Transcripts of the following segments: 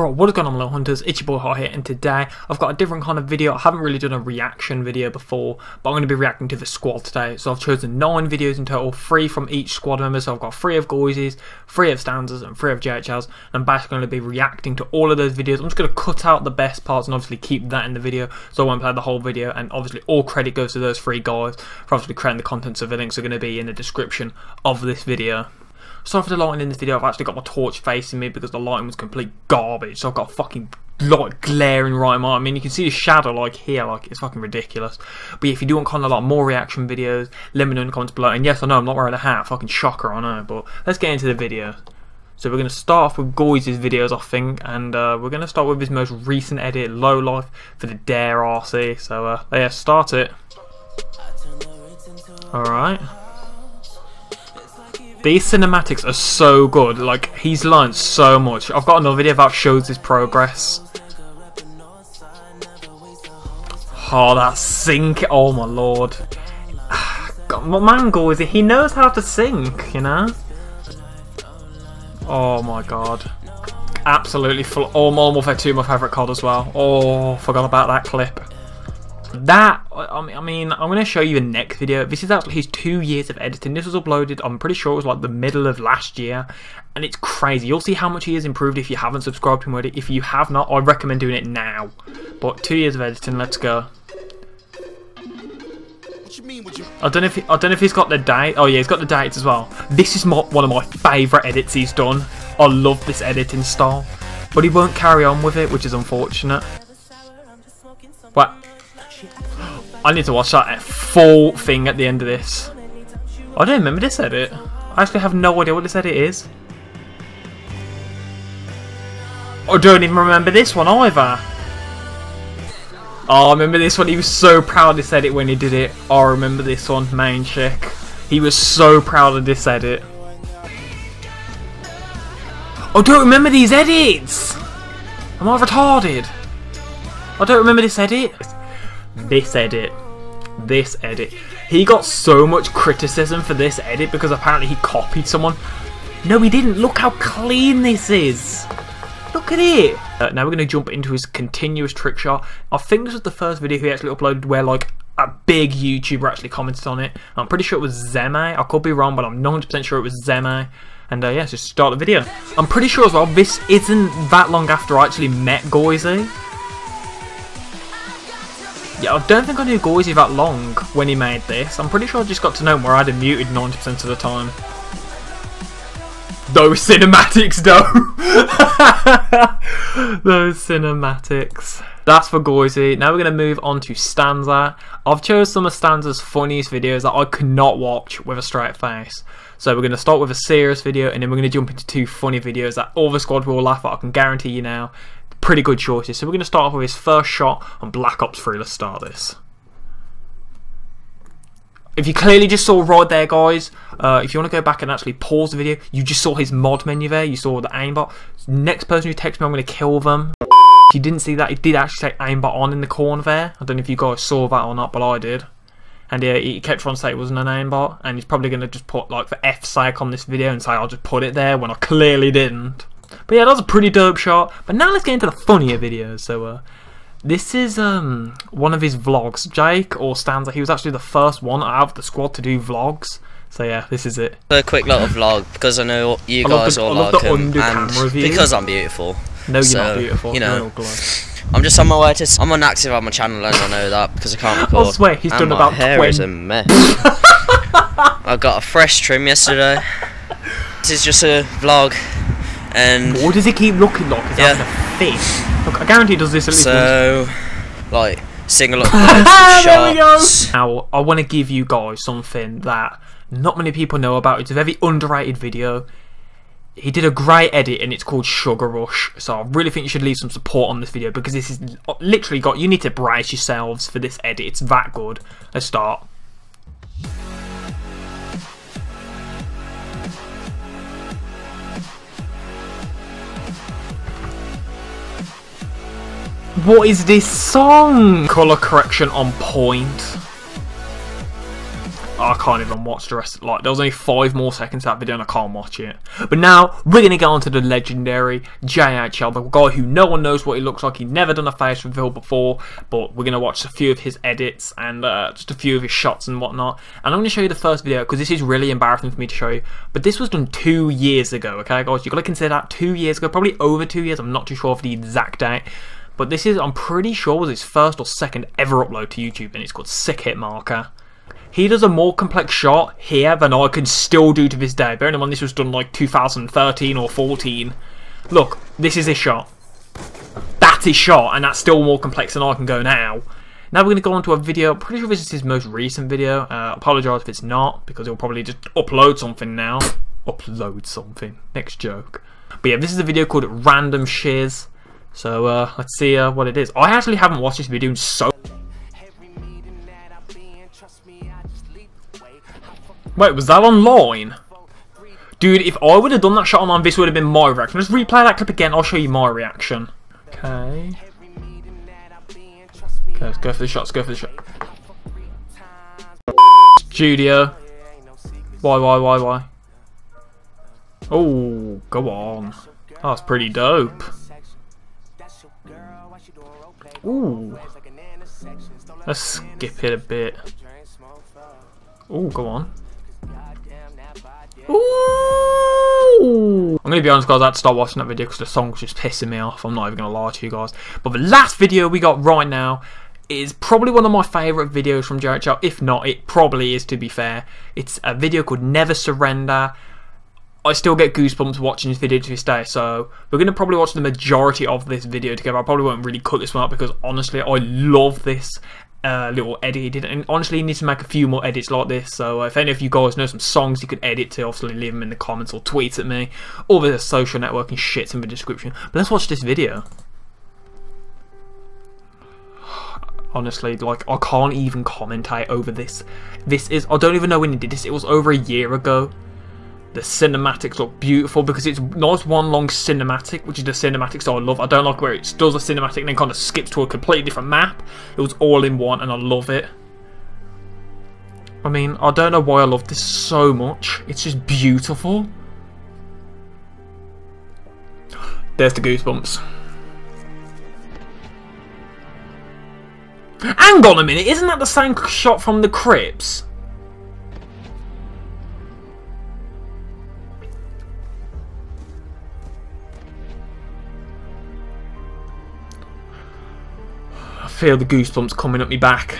Right, what is going on little hunters, it's your boy Hot here and today I've got a different kind of video, I haven't really done a reaction video before but I'm going to be reacting to the squad today. So I've chosen 9 videos in total, 3 from each squad member. So I've got 3 of Goisyy's, 3 of Stanzas and 3 of JHL's and I'm basically going to be reacting to all of those videos, I'm just going to cut out the best parts and obviously keep that in the video so I won't play the whole video and obviously all credit goes to those 3 guys for obviously creating the content so the links are going to be in the description of this video. Sorry for the lighting in this video, I've actually got my torch facing me because the lighting was complete garbage, so I've got a fucking light glaring right in my eye. I mean you can see the shadow like here, like it's fucking ridiculous. But yeah, if you do want kind of like more reaction videos, let me know in the comments below. And yes, I know I'm not wearing a hat, fucking shocker, I know, but let's get into the video. So we're going to start off with Goisyy's videos, I think, and uh, we're going to start with his most recent edit, Low Life, for the Dare RC. So uh, yeah, start it. Alright. These cinematics are so good. Like, he's learned so much. I've got another video that shows his progress. Oh, that sink. Oh, my lord. God, what mango is it? He knows how to sink, you know? Oh, my God. Absolutely full. Oh, Modern Warfare 2, my favourite COD as well. Oh, forgot about that clip. That, I mean, I'm going to show you the next video. This is actually his two years of editing. This was uploaded, I'm pretty sure it was like the middle of last year. And it's crazy. You'll see how much he has improved if you haven't subscribed to him already. If you have not, I recommend doing it now. But two years of editing, let's go. I don't know if he, I don't know if he's got the date. Oh yeah, he's got the dates as well. This is my, one of my favourite edits he's done. I love this editing style, but he won't carry on with it, which is unfortunate. I need to watch that full thing at the end of this. I don't remember this edit. I actually have no idea what this edit is. I don't even remember this one either. Oh, I remember this one. He was so proud of this edit when he did it. Oh, I remember this one, main chick. He was so proud of this edit. I don't remember these edits! Am I retarded? I don't remember this edit this edit. This edit. He got so much criticism for this edit because apparently he copied someone. No, he didn't. Look how clean this is. Look at it. Uh, now we're going to jump into his continuous trick shot. I think this was the first video he actually uploaded where like a big YouTuber actually commented on it. I'm pretty sure it was Zeme. I could be wrong, but I'm 90% sure it was Zeme. And uh, yeah, just start the video. I'm pretty sure as well, this isn't that long after I actually met Goisyy. Yeah, I don't think I knew Goisyy that long when he made this. I'm pretty sure I just got to know him where I had him muted 90% of the time. Those cinematics though! Those cinematics. That's for Goisyy. Now we're going to move on to Stanza. I've chosen some of Stanza's funniest videos that I could not watch with a straight face. So we're going to start with a serious video and then we're going to jump into two funny videos that all the squad will laugh at, I can guarantee you now pretty good choices. So we're going to start off with his first shot on Black Ops 3. Let's start this. If you clearly just saw right there, guys, uh, if you want to go back and actually pause the video, you just saw his mod menu there. You saw the aimbot. Next person who texts me, I'm going to kill them. If you didn't see that, it did actually say aimbot on in the corner there. I don't know if you guys saw that or not, but I did. And yeah, he kept trying to say it wasn't an aimbot, and he's probably going to just put, like, for F sake on this video and say I'll just put it there when I clearly didn't. But yeah, that was a pretty dope shot. But now let's get into the funnier videos. So uh, this is um one of his vlogs. Jake or Stanza, he was actually the first one out of the squad to do vlogs. So yeah, this is it. A quick little vlog because I know you I guys the, all like him, and because I'm beautiful. No, you're so, not beautiful. You know, I'm just on my way to. I'm unactive on my channel, and I know that because I can't record. I swear he's and done my about hair 20. is a mess. I got a fresh trim yesterday. This is just a vlog and what does he keep looking like? Is yeah. that a face? Look, I guarantee he does this at least So, once. like, single up there we go. Now, I want to give you guys something that not many people know about. It's a very underrated video. He did a great edit and it's called Sugar Rush. So I really think you should leave some support on this video because this is literally got, you need to brace yourselves for this edit. It's that good. Let's start. What is this song? Colour correction on point. I can't even watch the rest. Like, there was only five more seconds of that video and I can't watch it. But now, we're going to go on to the legendary JHL, the guy who no one knows what he looks like. He's never done a face reveal before, but we're going to watch a few of his edits and uh, just a few of his shots and whatnot. And I'm going to show you the first video because this is really embarrassing for me to show you. But this was done two years ago, okay, guys? You've got to consider that two years ago, probably over two years. I'm not too sure of the exact date. But this is, I'm pretty sure, was his first or second ever upload to YouTube, and it's called Sick Hit Marker. He does a more complex shot here than I can still do to this day. Bearing in mind this was done like 2013 or 14. Look, this is his shot. That's his shot, and that's still more complex than I can go now. Now we're going to go on to a video. Pretty sure this is his most recent video. Uh, apologise if it's not, because he'll probably just upload something now. Upload something. Next joke. But yeah, this is a video called Random Shiz. So uh, let's see uh, what it is. I actually haven't watched this video in so. Wait, was that online? Dude, if I would have done that shot online, this would have been my reaction. Let's replay that clip again. I'll show you my reaction. Okay. Okay, let's go for the shot. Let's go for the shot. Studio. Why, why, why, why? Oh, go on. That's pretty dope. Ooh. Let's skip it a bit. Ooh, go on. Ooh. I'm gonna be honest guys, I had to start watching that video because the song was just pissing me off. I'm not even gonna lie to you guys. But the last video we got right now is probably one of my favourite videos from JHL. If not, it probably is to be fair. It's a video called Never Surrender. I still get goosebumps watching this video to this day, so we're going to probably watch the majority of this video together. I probably won't really cut this one up because honestly, I love this uh, little edit and honestly, he needs to make a few more edits like this. So, uh, if any of you guys know some songs you could edit to, obviously leave them in the comments or tweet at me, All the social networking shits in the description. But let's watch this video. Honestly, like I can't even commentate over this. This is I don't even know when he did this. It was over a year ago. The cinematics look beautiful because it's not one long cinematic, which is the cinematics I love. I don't like where it does a cinematic and then kind of skips to a completely different map. It was all in one and I love it. I mean, I don't know why I love this so much. It's just beautiful. There's the goosebumps. Hang on a minute, isn't that the same shot from the Crips? Feel the goosebumps coming up my back.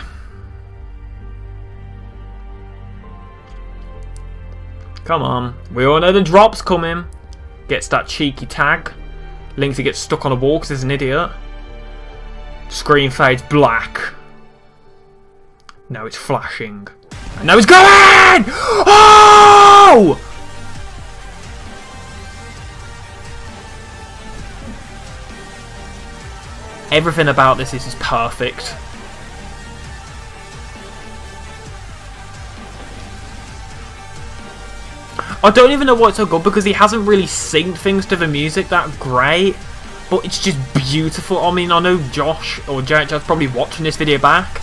Come on. We all know the drop's coming. Gets that cheeky tag. Linksy gets stuck on a wall because he's an idiot. Screen fades black. Now it's flashing. Now it's going! Oh! Everything about this is, perfect. I don't even know why it's so good because he hasn't really synced things to the music that great. But it's just beautiful. I mean, I know Josh or JHL's probably watching this video back.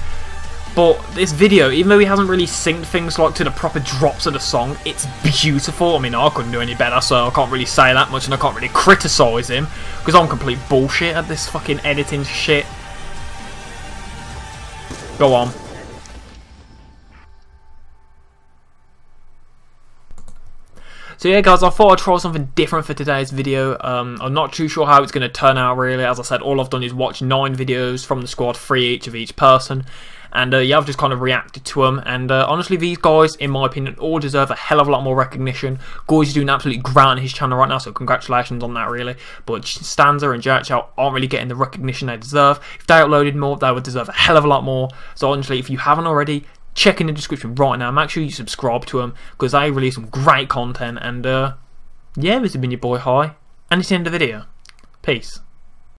But this video, even though he hasn't really synced things like to the proper drops of the song, it's beautiful. I mean, I couldn't do any better, so I can't really say that much, and I can't really criticise him, because I'm complete bullshit at this fucking editing shit. Go on. So yeah guys, I thought I'd try something different for today's video. Um, I'm not too sure how it's going to turn out really. As I said, all I've done is watch 9 videos from the squad, 3 each of each person. And uh, yeah, I've just kind of reacted to them. And uh, honestly, these guys, in my opinion, all deserve a hell of a lot more recognition. Goy's doing absolutely great on his channel right now, so congratulations on that, really. But Stanza and JHL aren't really getting the recognition they deserve. If they uploaded more, they would deserve a hell of a lot more. So honestly, if you haven't already, check in the description right now. Make sure you subscribe to them because they release some great content. And uh, yeah, this has been your boy High, and it's the end of the video. Peace.